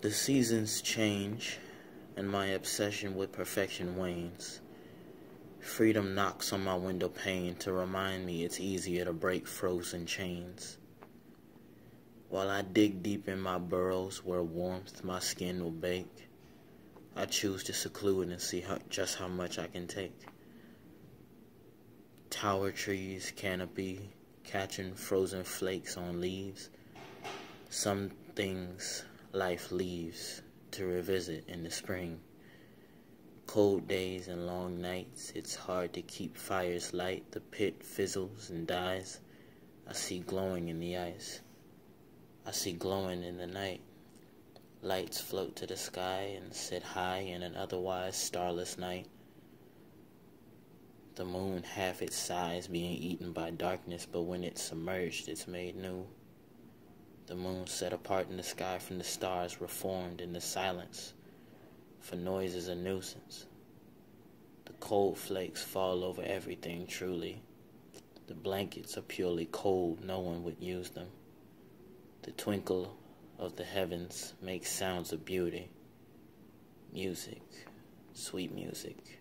The seasons change, and my obsession with perfection wanes. Freedom knocks on my window pane to remind me it's easier to break frozen chains. While I dig deep in my burrows where warmth my skin will bake, I choose to seclude and see how, just how much I can take. Tower trees, canopy, catching frozen flakes on leaves. Some things life leaves to revisit in the spring. Cold days and long nights, it's hard to keep fires light. The pit fizzles and dies. I see glowing in the ice. I see glowing in the night. Lights float to the sky and sit high in an otherwise starless night. The moon half its size being eaten by darkness, but when it's submerged, it's made new. The moon set apart in the sky from the stars, reformed in the silence, for noise is a nuisance. The cold flakes fall over everything truly. The blankets are purely cold, no one would use them. The twinkle of the heavens makes sounds of beauty. Music, sweet music.